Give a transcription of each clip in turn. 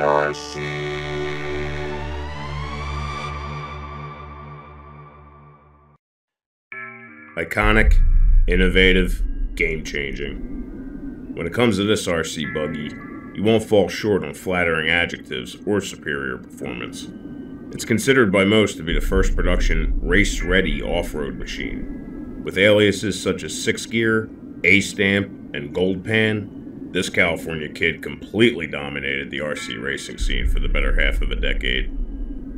RC. Iconic, innovative, game changing. When it comes to this RC buggy, you won't fall short on flattering adjectives or superior performance. It's considered by most to be the first production race ready off road machine. With aliases such as Six Gear, A Stamp, and Gold Pan, this California kid completely dominated the RC racing scene for the better half of a decade.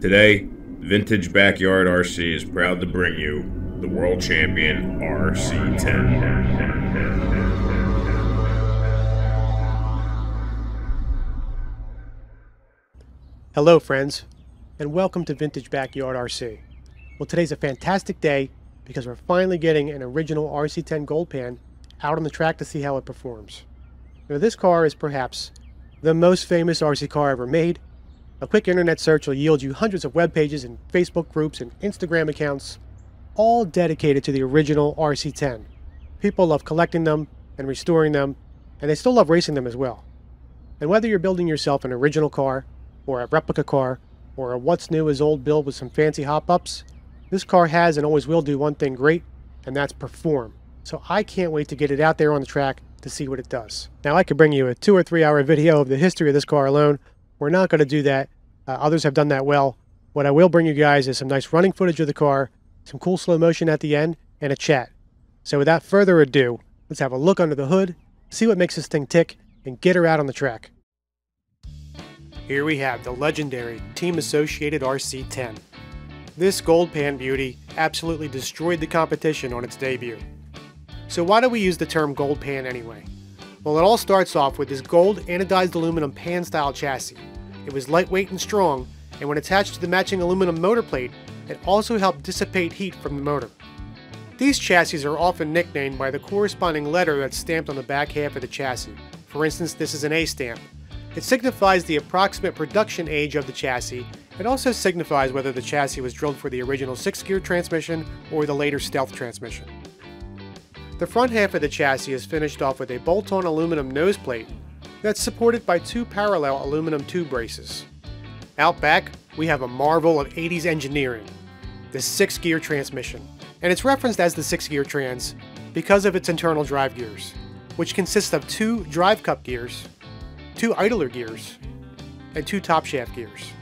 Today, Vintage Backyard RC is proud to bring you the world champion RC10. Hello, friends, and welcome to Vintage Backyard RC. Well, today's a fantastic day because we're finally getting an original RC10 Gold Pan out on the track to see how it performs. Now, this car is perhaps the most famous RC car ever made. A quick internet search will yield you hundreds of web pages and Facebook groups and Instagram accounts, all dedicated to the original RC10. People love collecting them and restoring them, and they still love racing them as well. And whether you're building yourself an original car, or a replica car, or a what's new is old build with some fancy hop-ups, this car has and always will do one thing great, and that's perform. So I can't wait to get it out there on the track to see what it does. Now I could bring you a two or three hour video of the history of this car alone. We're not going to do that. Uh, others have done that well. What I will bring you guys is some nice running footage of the car, some cool slow motion at the end, and a chat. So without further ado, let's have a look under the hood, see what makes this thing tick, and get her out on the track. Here we have the legendary Team Associated RC10. This gold pan beauty absolutely destroyed the competition on its debut. So why do we use the term gold pan anyway? Well, it all starts off with this gold anodized aluminum pan style chassis. It was lightweight and strong, and when attached to the matching aluminum motor plate, it also helped dissipate heat from the motor. These chassis are often nicknamed by the corresponding letter that's stamped on the back half of the chassis. For instance, this is an A stamp, it signifies the approximate production age of the chassis. It also signifies whether the chassis was drilled for the original 6-gear transmission or the later stealth transmission. The front half of the chassis is finished off with a bolt-on aluminum nose plate that's supported by two parallel aluminum tube braces. Out back, we have a marvel of 80s engineering, the 6-gear transmission. And it's referenced as the 6-gear trans because of its internal drive gears, which consist of two drive cup gears two idler gears, and two top shaft gears.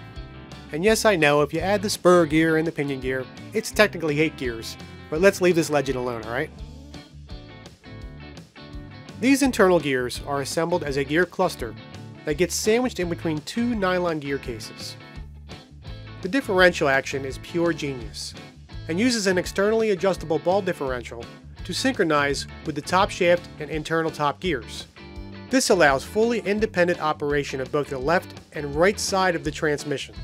And yes, I know, if you add the spur gear and the pinion gear, it's technically 8 gears, but let's leave this legend alone, alright? These internal gears are assembled as a gear cluster that gets sandwiched in between two nylon gear cases. The differential action is pure genius, and uses an externally adjustable ball differential to synchronize with the top shaft and internal top gears. This allows fully independent operation of both the left and right side of the transmission.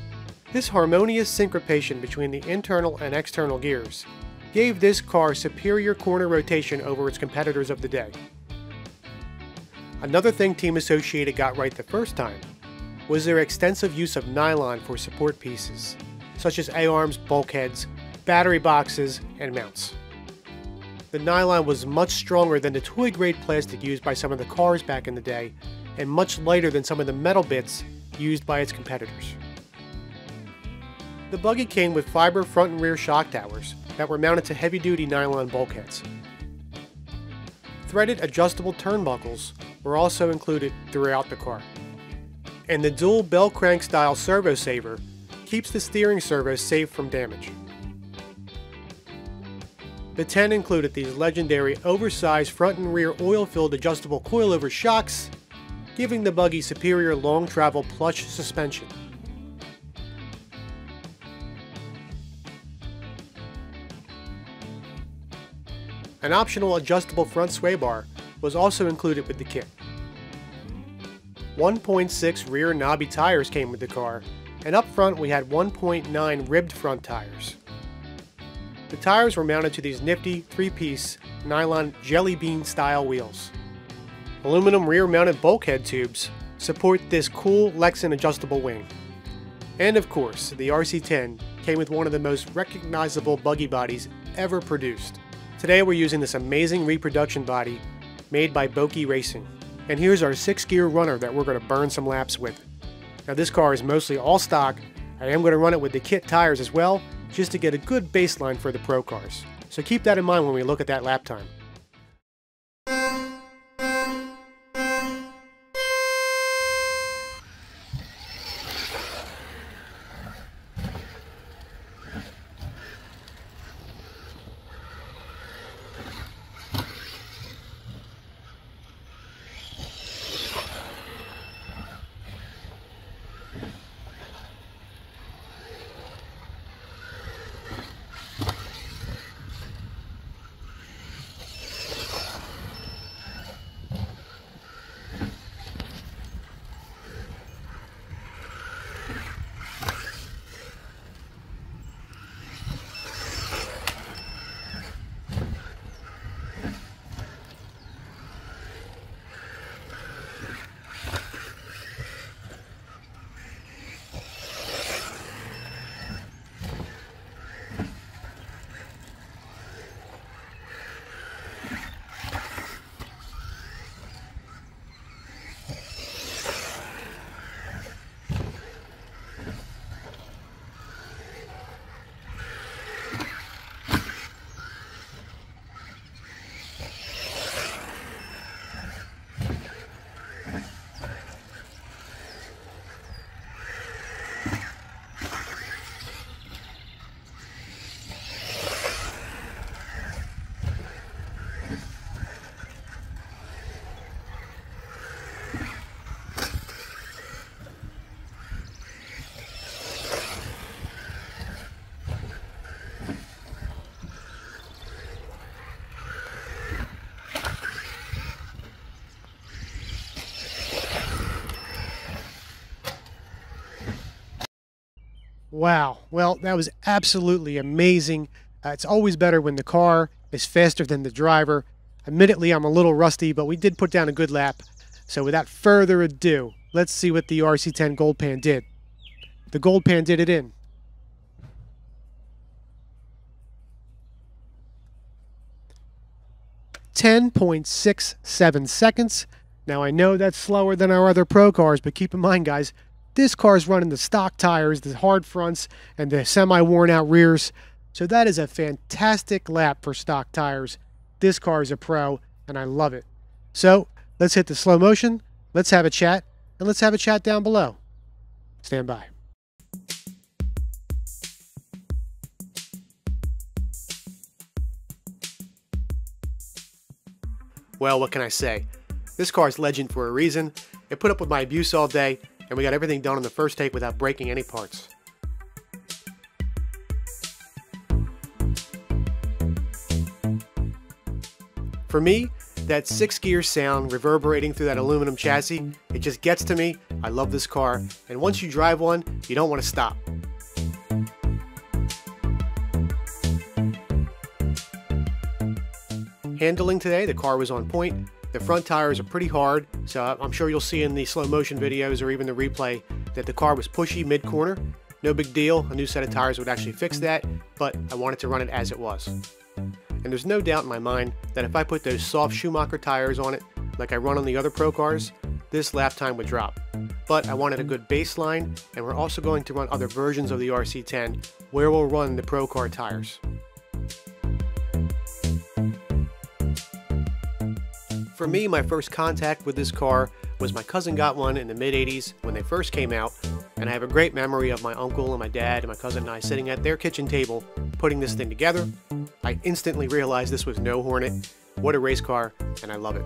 This harmonious syncopation between the internal and external gears gave this car superior corner rotation over its competitors of the day. Another thing Team Associated got right the first time was their extensive use of nylon for support pieces, such as A-arms, bulkheads, battery boxes, and mounts the nylon was much stronger than the toy grade plastic used by some of the cars back in the day, and much lighter than some of the metal bits used by its competitors. The buggy came with fiber front and rear shock towers that were mounted to heavy duty nylon bulkheads. Threaded adjustable turnbuckles were also included throughout the car. And the dual bell crank style servo saver keeps the steering servo safe from damage. The 10 included these legendary oversized front and rear oil-filled adjustable coilover shocks, giving the buggy superior long travel plush suspension. An optional adjustable front sway bar was also included with the kit. 1.6 rear knobby tires came with the car, and up front we had 1.9 ribbed front tires. The tires were mounted to these nifty three-piece nylon jelly bean style wheels. Aluminum rear mounted bulkhead tubes support this cool Lexan adjustable wing. And of course, the RC10 came with one of the most recognizable buggy bodies ever produced. Today we're using this amazing reproduction body made by Boki Racing. And here's our six gear runner that we're going to burn some laps with. Now this car is mostly all stock. I am going to run it with the kit tires as well, just to get a good baseline for the pro cars. So keep that in mind when we look at that lap time. Wow. Well, that was absolutely amazing. Uh, it's always better when the car is faster than the driver. Admittedly, I'm a little rusty, but we did put down a good lap. So without further ado, let's see what the RC10 Gold Pan did. The Gold Pan did it in. Ten point six seven seconds. Now I know that's slower than our other pro cars, but keep in mind, guys, this car is running the stock tires, the hard fronts, and the semi worn out rears. So that is a fantastic lap for stock tires. This car is a pro, and I love it. So let's hit the slow motion, let's have a chat, and let's have a chat down below. Stand by. Well, what can I say? This car is legend for a reason. It put up with my abuse all day, and we got everything done on the first take without breaking any parts. For me, that six gear sound reverberating through that aluminum chassis, it just gets to me. I love this car, and once you drive one, you don't want to stop. Handling today, the car was on point, the front tires are pretty hard, so I'm sure you'll see in the slow motion videos or even the replay that the car was pushy mid-corner. No big deal, a new set of tires would actually fix that, but I wanted to run it as it was. And there's no doubt in my mind that if I put those soft Schumacher tires on it, like I run on the other Pro cars, this lap time would drop. But I wanted a good baseline, and we're also going to run other versions of the RC10 where we'll run the Pro car tires. For me, my first contact with this car was my cousin got one in the mid 80s when they first came out, and I have a great memory of my uncle and my dad and my cousin and I sitting at their kitchen table putting this thing together. I instantly realized this was no Hornet. What a race car, and I love it.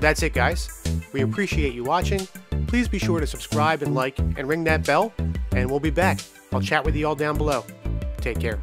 That's it guys. We appreciate you watching. Please be sure to subscribe and like and ring that bell and we'll be back. I'll chat with you all down below. Take care.